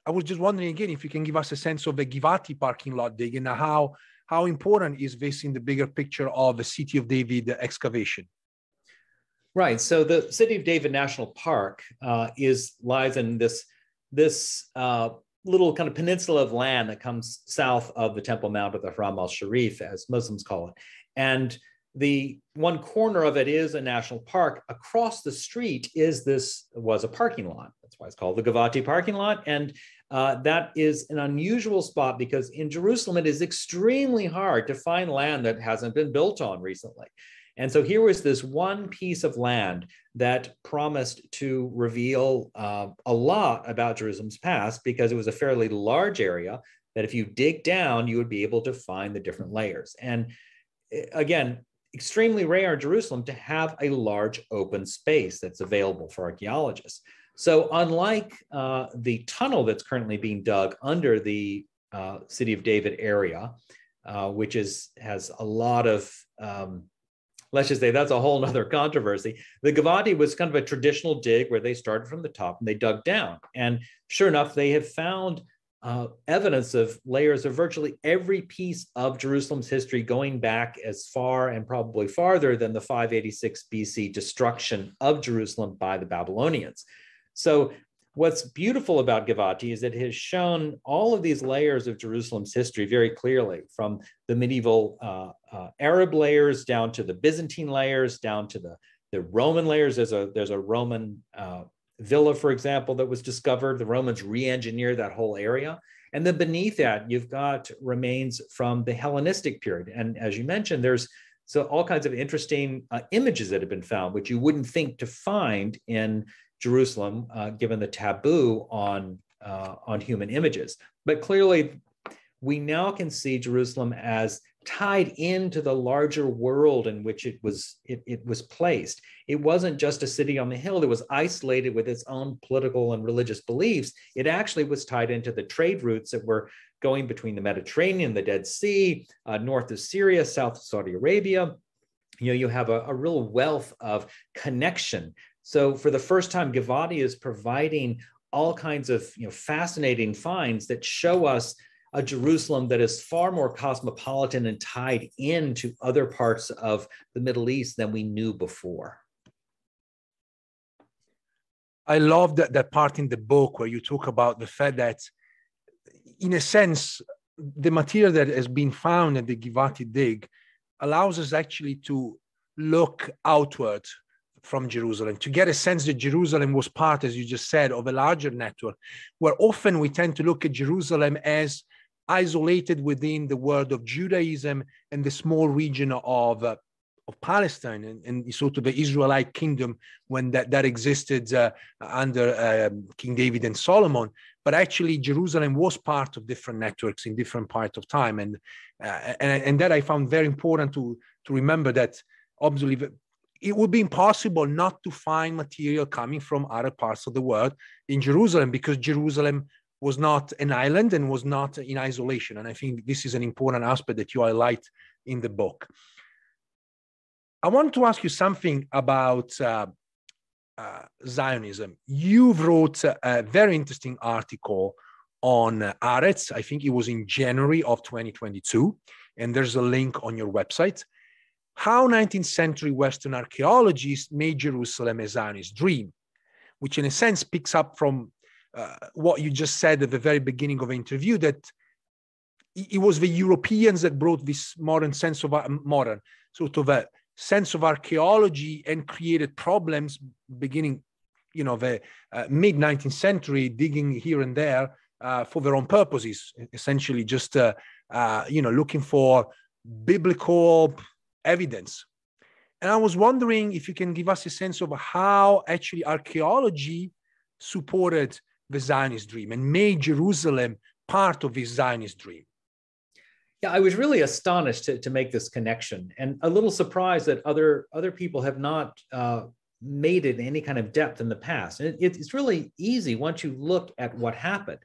I was just wondering again if you can give us a sense of the Givati parking lot dig and how how important is this in the bigger picture of the City of David excavation? Right. So the City of David National Park uh, is lies in this this uh, little kind of peninsula of land that comes south of the Temple Mount of the Haram al Sharif, as Muslims call it, and the one corner of it is a national park. Across the street is this was a parking lot. That's why it's called the Givati parking lot. And uh, that is an unusual spot because in Jerusalem, it is extremely hard to find land that hasn't been built on recently. And so here was this one piece of land that promised to reveal uh, a lot about Jerusalem's past because it was a fairly large area that if you dig down, you would be able to find the different layers. And eh, again, extremely rare in Jerusalem to have a large open space that's available for archaeologists. So, unlike uh, the tunnel that's currently being dug under the uh, City of David area, uh, which is has a lot of um, let's just say that's a whole other controversy. The Givati was kind of a traditional dig where they started from the top and they dug down. And sure enough, they have found uh, evidence of layers of virtually every piece of Jerusalem's history going back as far and probably farther than the 586 BC destruction of Jerusalem by the Babylonians. So, what's beautiful about Givati is it has shown all of these layers of Jerusalem's history very clearly from the medieval uh, uh, Arab layers down to the Byzantine layers, down to the, the Roman layers. There's a, there's a Roman uh, villa, for example, that was discovered. The Romans re-engineered that whole area. And then beneath that, you've got remains from the Hellenistic period. And as you mentioned, there's so all kinds of interesting uh, images that have been found, which you wouldn't think to find in Jerusalem, uh, given the taboo on uh, on human images. But clearly, we now can see Jerusalem as tied into the larger world in which it was it, it was placed. It wasn't just a city on the hill that was isolated with its own political and religious beliefs. It actually was tied into the trade routes that were going between the mediterranean the dead sea uh, north of syria south of saudi arabia. You know you have a, a real wealth of connection so for the first time givati is providing all kinds of you know fascinating finds that show us a Jerusalem that is far more cosmopolitan and tied into other parts of the Middle East than we knew before. I love that, that part in the book where you talk about the fact that, in a sense, the material that has been found at the Givati dig allows us actually to look outward from Jerusalem, to get a sense that Jerusalem was part, as you just said, of a larger network, where often we tend to look at Jerusalem as isolated within the world of Judaism and the small region of, uh, of Palestine and, and, sort of the Israelite kingdom when that, that existed uh, under uh, King David and Solomon. But actually, Jerusalem was part of different networks in different parts of time. And, uh, and, and that I found very important to, to remember that obviously it would be impossible not to find material coming from other parts of the world in Jerusalem because Jerusalem was not an island and was not in isolation. And I think this is an important aspect that you highlight in the book. I want to ask you something about uh, uh, Zionism. You wrote a very interesting article on uh, Haaretz. I think it was in January of 2022, and there's a link on your website. How 19th century Western archaeologists made Jerusalem a Zionist dream, which in a sense picks up from uh, what you just said at the very beginning of the interview that it was the Europeans that brought this modern sense of uh, modern sort of a sense of archaeology and created problems beginning, you know, the uh, mid 19th century, digging here and there uh, for their own purposes, essentially just, uh, uh, you know, looking for biblical evidence. And I was wondering if you can give us a sense of how actually archaeology supported the Zionist dream and made Jerusalem part of this Zionist dream? Yeah, I was really astonished to, to make this connection and a little surprised that other, other people have not uh, made it any kind of depth in the past. And it, it's really easy once you look at what happened.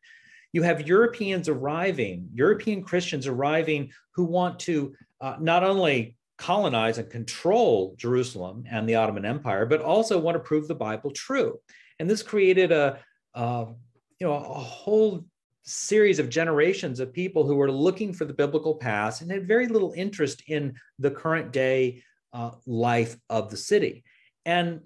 You have Europeans arriving, European Christians arriving who want to uh, not only colonize and control Jerusalem and the Ottoman Empire, but also want to prove the Bible true. And this created a, uh, you know, a whole series of generations of people who were looking for the biblical past and had very little interest in the current day uh, life of the city. And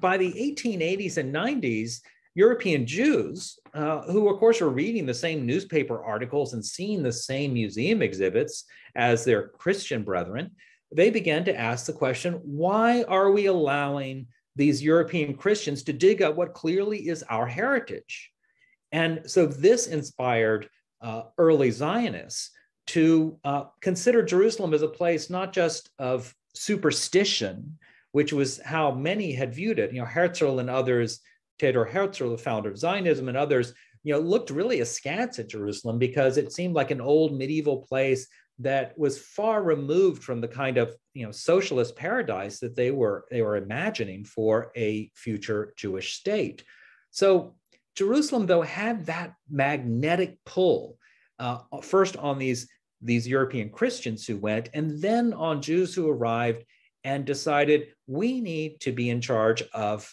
by the 1880s and 90s, European Jews, uh, who of course were reading the same newspaper articles and seeing the same museum exhibits as their Christian brethren, they began to ask the question why are we allowing these European Christians to dig up what clearly is our heritage? And so this inspired uh, early Zionists to uh, consider Jerusalem as a place not just of superstition, which was how many had viewed it. You know, Herzl and others, Theodor Herzl, the founder of Zionism, and others, you know, looked really askance at Jerusalem because it seemed like an old medieval place that was far removed from the kind of you know socialist paradise that they were they were imagining for a future Jewish state. So Jerusalem, though, had that magnetic pull uh, first on these these European Christians who went, and then on Jews who arrived and decided we need to be in charge of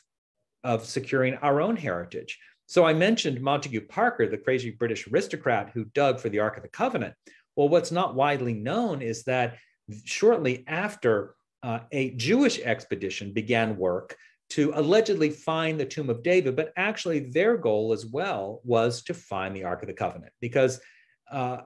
of securing our own heritage. So I mentioned Montagu Parker, the crazy British aristocrat who dug for the Ark of the Covenant. Well, what's not widely known is that shortly after uh, a Jewish expedition began work to allegedly find the tomb of David, but actually their goal as well was to find the Ark of the Covenant because uh,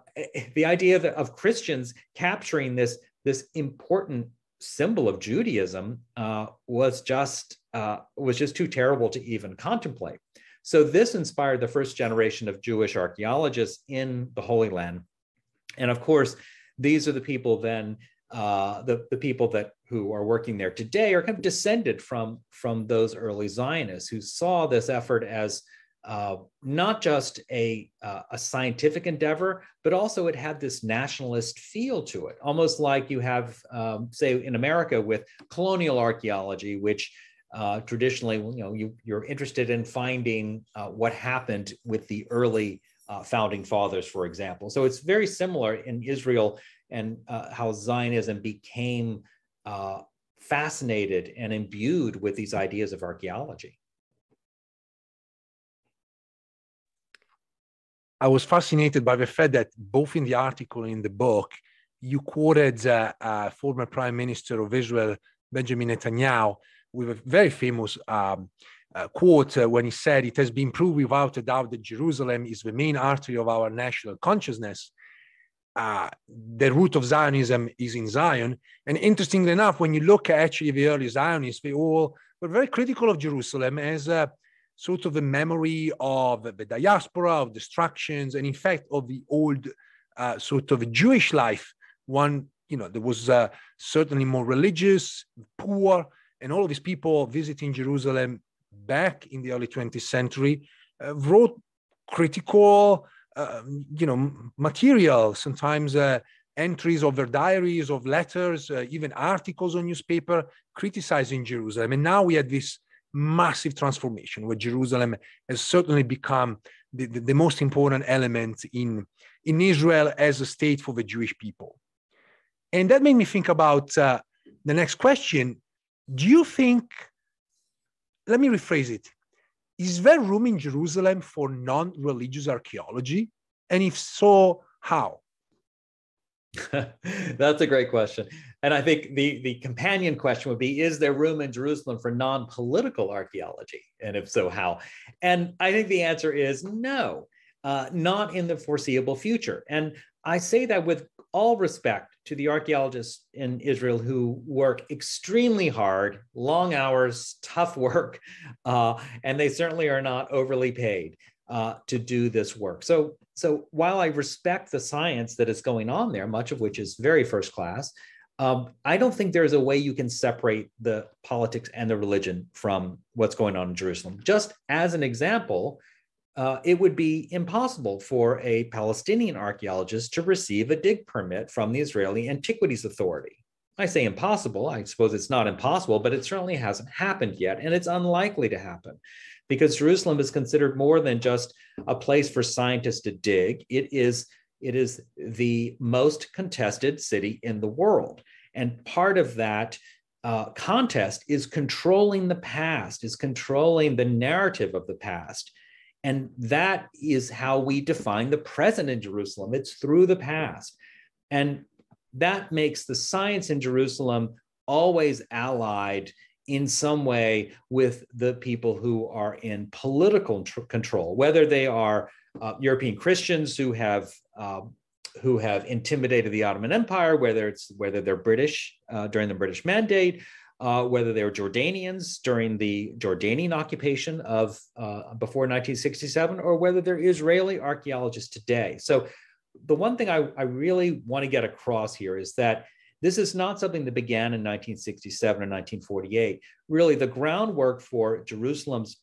the idea of, of, Christians capturing this, this important symbol of Judaism uh, was just uh, was just too terrible to even contemplate. So this inspired the first generation of Jewish archaeologists in the Holy Land and of course, these are the people then, uh, the, the people that who are working there today are kind of descended from, from those early Zionists who saw this effort as uh, not just a, uh, a scientific endeavor, but also it had this nationalist feel to it, almost like you have, um, say, in America with colonial archaeology, which uh, traditionally, you know, you, are interested in finding uh, what happened with the early uh, founding fathers, for example. So it's very similar in Israel and uh, how Zionism became uh, fascinated and imbued with these ideas of archaeology. I was fascinated by the fact that both in the article and in the book, you quoted uh, uh, former Prime Minister of Israel, Benjamin Netanyahu, with a very famous um, quote uh, when he said, It has been proved without a doubt that Jerusalem is the main artery of our national consciousness. Uh, the root of Zionism is in Zion. And interestingly enough, when you look at actually the early Zionists, they all were very critical of Jerusalem as a sort of a memory of the diaspora, of destructions, and in fact of the old uh, sort of Jewish life. One, you know, there was uh, certainly more religious, poor, and all of these people visiting Jerusalem back in the early 20th century uh, wrote critical, uh, you know, material, sometimes uh, entries of their diaries, of letters, uh, even articles on newspaper criticizing Jerusalem. And now we had this massive transformation where Jerusalem has certainly become the, the, the most important element in, in Israel as a state for the Jewish people. And that made me think about uh, the next question. Do you think let me rephrase it. Is there room in Jerusalem for non religious archaeology? And if so, how? That's a great question. And I think the, the companion question would be Is there room in Jerusalem for non political archaeology? And if so, how? And I think the answer is no, uh, not in the foreseeable future. And I say that with all respect to the archaeologists in Israel who work extremely hard, long hours, tough work, uh, and they certainly are not overly paid uh, to do this work. So, so while I respect the science that is going on there, much of which is very first class, um, I don't think there's a way you can separate the politics and the religion from what's going on in Jerusalem. Just as an example, uh, it would be impossible for a Palestinian archaeologist to receive a dig permit from the Israeli Antiquities Authority. I say impossible. I suppose it's not impossible, but it certainly hasn't happened yet, and it's unlikely to happen because Jerusalem is considered more than just a place for scientists to dig. It is it is the most contested city in the world, and part of that uh, contest is controlling the past, is controlling the narrative of the past. And that is how we define the present in Jerusalem. It's through the past. And that makes the science in Jerusalem always allied in some way with the people who are in political tr- control, whether they are uh, European Christians who have uh, who have intimidated the Ottoman Empire, whether it's whether they're British uh, during the British Mandate, uh, whether they were Jordanians during the Jordanian occupation of uh, before 1967, or whether they're Israeli archaeologists today. So, the one thing I, I really want to get across here is that this is not something that began in 1967 or 1948. Really, the groundwork for Jerusalem's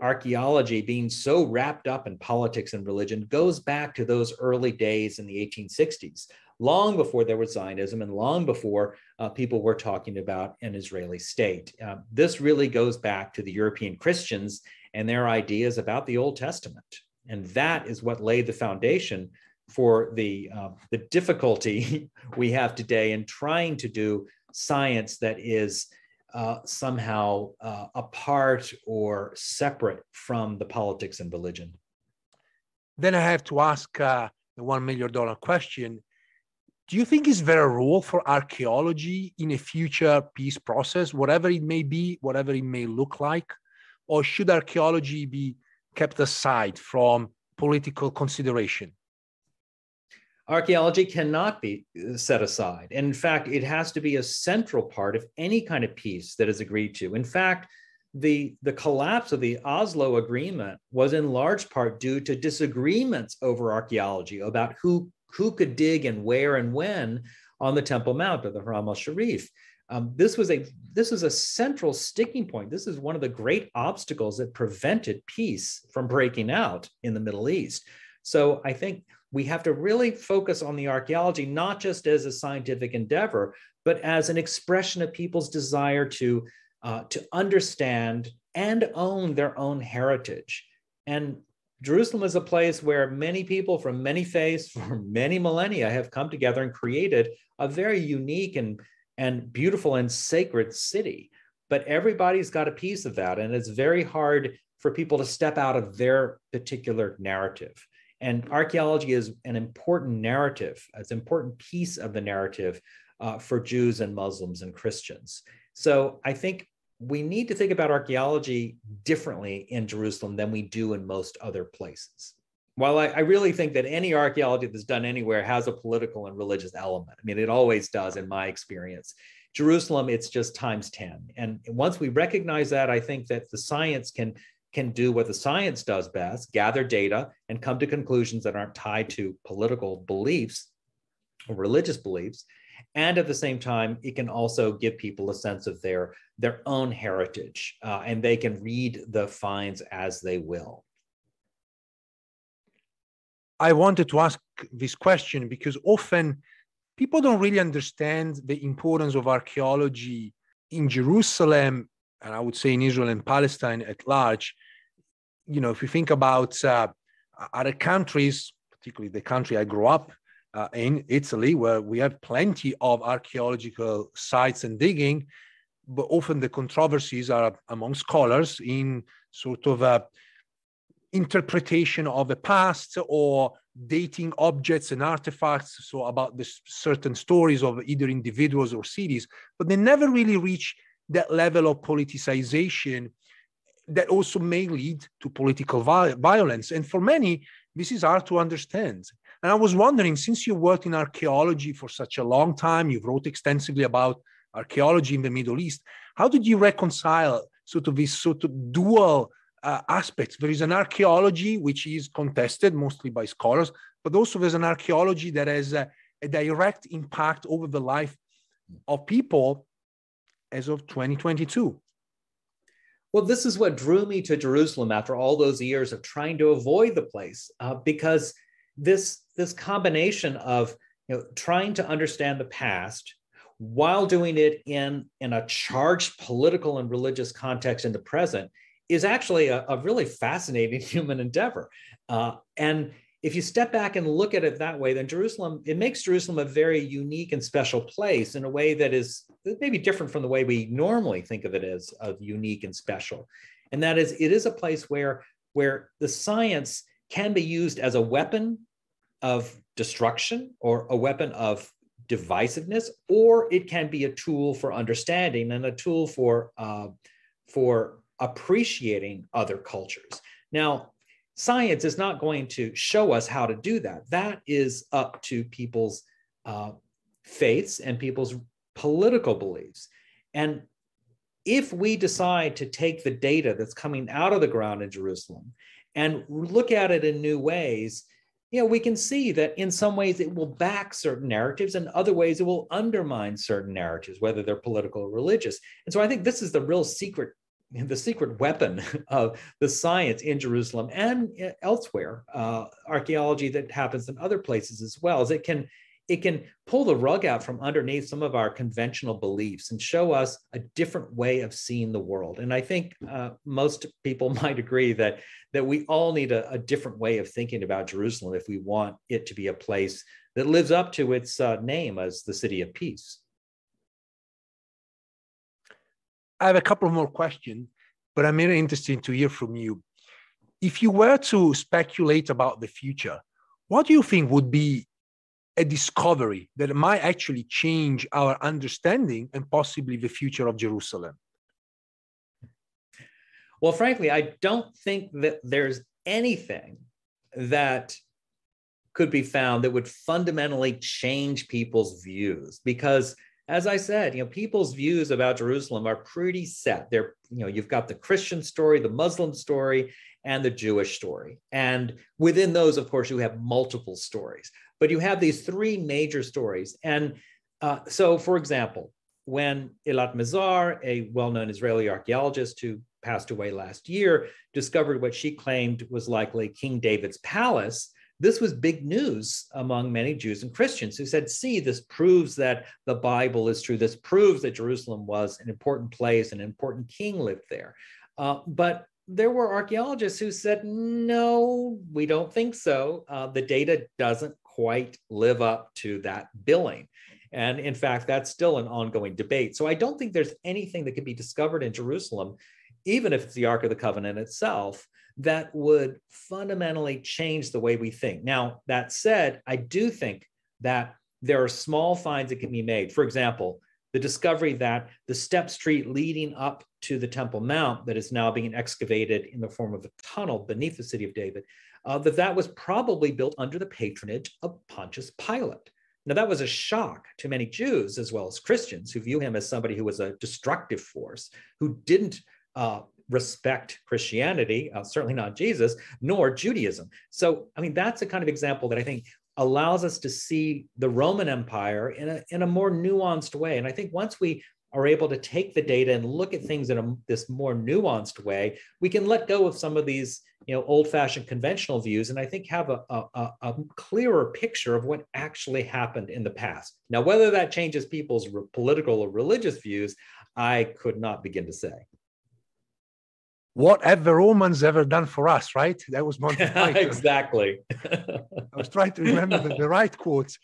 archaeology being so wrapped up in politics and religion goes back to those early days in the 1860s, long before there was Zionism and long before uh, people were talking about an Israeli state. Uh, this really goes back to the European Christians and their ideas about the Old Testament. And that is what laid the foundation for the, uh, the difficulty we have today in trying to do science that is uh, somehow uh, apart or separate from the politics and religion. Then I have to ask uh, the $1 million question. Do you think is there a role for archaeology in a future peace process, whatever it may be, whatever it may look like? Or should archaeology be kept aside from political consideration? archaeology cannot be uh, set aside. And in fact, it has to be a central part of any kind of peace that is agreed to. In fact, the, the collapse of the Oslo Agreement was in large part due to disagreements over archaeology about who, who could dig and where and when on the Temple Mount or the Haram al Sharif. Um, this was a this was a central sticking point. This is one of the great obstacles that prevented peace from breaking out in the Middle East. So I think we have to really focus on the archaeology, not just as a scientific endeavor, but as an expression of people's desire to, uh, to understand and own their own heritage. And Jerusalem is a place where many people from many faiths for many millennia have come together and created a very unique and, and beautiful and sacred city. But everybody's got a piece of that. And it's very hard for people to step out of their particular narrative. And archaeology is an important narrative, it's an important piece of the narrative uh, for Jews and Muslims and Christians. So I think we need to think about archaeology differently in Jerusalem than we do in most other places. While I, I, really think that any archaeology that's done anywhere has a political and religious element, I mean, it always does in my experience. Jerusalem, it's just times 10. And once we recognize that, I think that the science can can do what the science does best gather data and come to conclusions that aren't tied to political beliefs or religious beliefs and at the same time it can also give people a sense of their their own heritage uh, and they can read the finds as they will. I wanted to ask this question because often people don't really understand the importance of archaeology in jerusalem and I would say in Israel and Palestine at large, you know, if you think about uh, other countries, particularly the country I grew up uh, in, Italy, where we have plenty of archaeological sites and digging, but often the controversies are among scholars in sort of a interpretation of the past or dating objects and artifacts so about the certain stories of either individuals or cities but they never really reach that level of politicization that also may lead to political violence. And for many, this is hard to understand. And I was wondering, since you worked in archaeology for such a long time, you've wrote extensively about archaeology in the Middle East, how did you reconcile sort of this sort of dual uh, aspects? There is an archaeology which is contested mostly by scholars, but also there's an archaeology that has a, a direct impact over the life of people as of 2022? Well, this is what drew me to Jerusalem after all those years of trying to avoid the place, uh, because this this combination of you know trying to understand the past while doing it in in a charged political and religious context in the present is actually a, a really fascinating human endeavor. Uh, and if you step back and look at it that way, then Jerusalem, it makes Jerusalem a very unique and special place in a way that is maybe different from the way we normally think of it as of unique and special. And that is, it is a place where, where the science can be used as a weapon of destruction or a weapon of divisiveness, or it can be a tool for understanding and a tool for, uh, for appreciating other cultures. Now, science is not going to show us how to do that. That is up to people's uh, faiths and people's political beliefs. And if we decide to take the data that's coming out of the ground in Jerusalem and look at it in new ways, you know, we can see that in some ways it will back certain narratives, and other ways it will undermine certain narratives, whether they're political or religious. And so I think this is the real secret the secret weapon of the science in Jerusalem and elsewhere, uh, archaeology that happens in other places as well, is it can it can pull the rug out from underneath some of our conventional beliefs and show us a different way of seeing the world. And I think uh, most people might agree that that we all need a, a, different way of thinking about Jerusalem if we want it to be a place that lives up to its uh, name as the city of peace. I have a couple more questions, but I'm very interested to hear from you. If you were to speculate about the future, what do you think would be a discovery that might actually change our understanding and possibly the future of Jerusalem? Well, frankly, I don't think that there's anything that could be found that would fundamentally change people's views because as I said, you know, people's views about Jerusalem are pretty set. They're, you know, you've got the Christian story, the Muslim story, and the Jewish story. And within those, of course, you have multiple stories, but you have these three major stories. And uh, so, for example, when Eilat Mazar, a well known Israeli archaeologist who passed away last year, discovered what she claimed was likely King David's palace, this was big news among many Jews and Christians who said, see, this proves that the Bible is true. This proves that Jerusalem was an important place, an important king lived there. Uh, but there were archaeologists who said, no, we don't think so. Uh, the data doesn't quite live up to that billing. And in fact, that's still an ongoing debate. So I don't think there's anything that can be discovered in Jerusalem, even if it's the Ark of the Covenant itself, that would fundamentally change the way we think. Now, that said, I do think that there are small finds that can be made. For example, the discovery that the step street leading up to the Temple Mount that is now being excavated in the form of a tunnel beneath the city of David, uh, that that was probably built under the patronage of Pontius Pilate. Now, that was a shock to many Jews as well as Christians who view him as somebody who was a destructive force, who didn't uh, respect Christianity, uh, certainly not Jesus, nor Judaism. So, I mean, that's a kind of example that I think allows us to see the Roman Empire in a, in a more nuanced way. And I think once we are able to take the data and look at things in a, this more nuanced way, we can let go of some of these you know, old-fashioned conventional views, and I think have a, a, a, clearer picture of what actually happened in the past. Now, whether that changes people's political or religious views, I could not begin to say what have the Romans ever done for us, right? That was Monty Python. exactly. I was trying to remember the, the right quotes.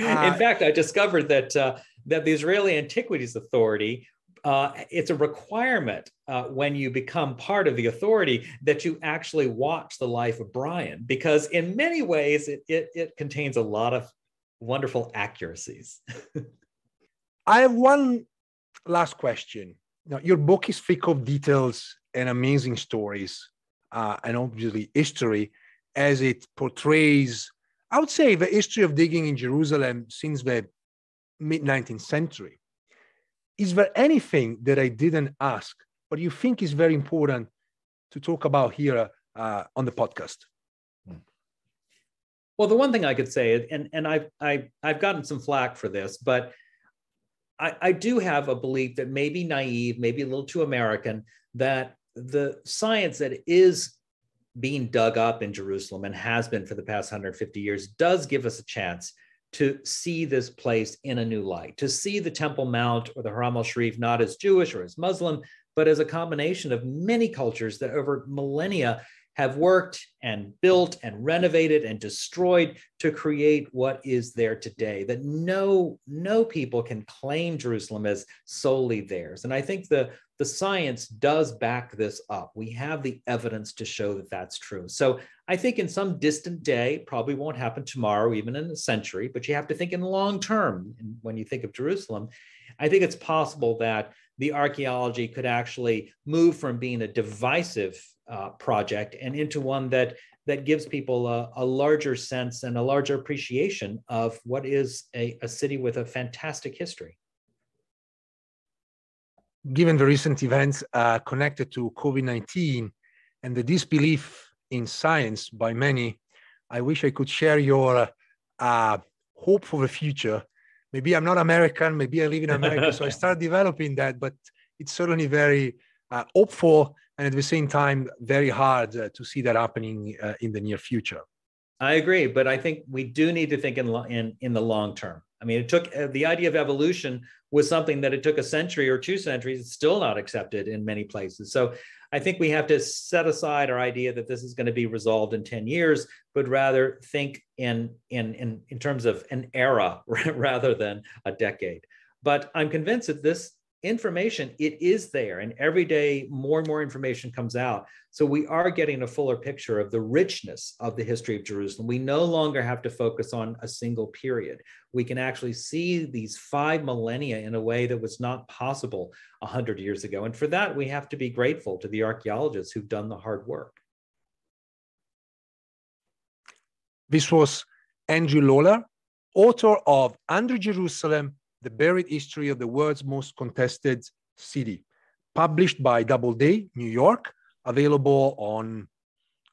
Uh, In fact, I discovered that uh, that the Israeli Antiquities Authority uh, it's a requirement uh, when you become part of the authority that you actually watch the life of Brian, because in many ways it, it, it contains a lot of wonderful accuracies. I have one last question. Now, your book is thick of details and amazing stories uh, and obviously history as it portrays, I would say, the history of digging in Jerusalem since the mid 19th century. Is there anything that I didn't ask, but you think is very important to talk about here uh, on the podcast? Well, the one thing I could say, and, and I've, I, I've gotten some flack for this, but I, I do have a belief that maybe naive, maybe a little too American, that the science that is being dug up in Jerusalem and has been for the past 150 years does give us a chance to see this place in a new light, to see the Temple Mount or the Haram al Sharif not as Jewish or as Muslim, but as a combination of many cultures that over millennia have worked and built and renovated and destroyed to create what is there today that no no people can claim jerusalem as solely theirs. And i think the the science does back this up. We have the evidence to show that that's true. So i think in some distant day probably won't happen tomorrow even in a century but you have to think in the long term. When you think of jerusalem i think it's possible that the archaeology could actually move from being a divisive uh, project and into one that that gives people a, a, larger sense and a larger appreciation of what is a, a city with a fantastic history. Given the recent events uh, connected to COVID 19 and the disbelief in science by many, I wish I could share your uh, hope for the future. Maybe I'm not American, maybe I live in America, so I start developing that, but it's certainly very uh, hopeful and at the same time very hard uh, to see that happening uh, in the near future i agree but i think we do need to think in in in the long term i mean it took uh, the idea of evolution was something that it took a century or two centuries. It's still not accepted in many places. So i think we have to set aside our idea that this is going to be resolved in 10 years but rather think in in in, in terms of an era rather than a decade. But i'm convinced that this information it is there and every day more and more information comes out. So we are getting a fuller picture of the richness of the history of jerusalem. We no longer have to focus on a single period. We can actually see these five millennia in a way that was not possible 100 years ago. And for that we have to be grateful to the archaeologists who've done the hard work. This was andrew lawler author of Under Jerusalem the Buried History of the World's Most Contested City, published by Doubleday, New York, available on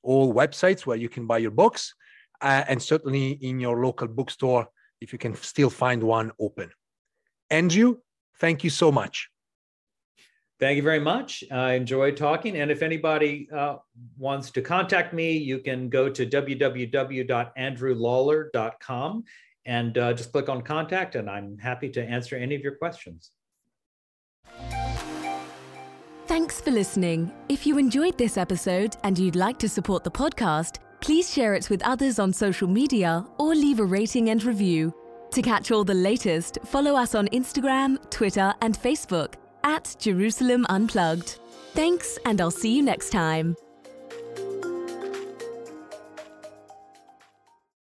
all websites where you can buy your books, uh, and certainly in your local bookstore if you can still find one open. Andrew, thank you so much. Thank you very much. I enjoyed talking. And if anybody uh, wants to contact me, you can go to www.andrewlawler.com and uh, just click on contact and I'm happy to answer any of your questions. Thanks for listening. If you enjoyed this episode and you'd like to support the podcast, please share it with others on social media or leave a rating and review. To catch all the latest, follow us on Instagram, Twitter, and Facebook at Jerusalem Unplugged. Thanks, and I'll see you next time.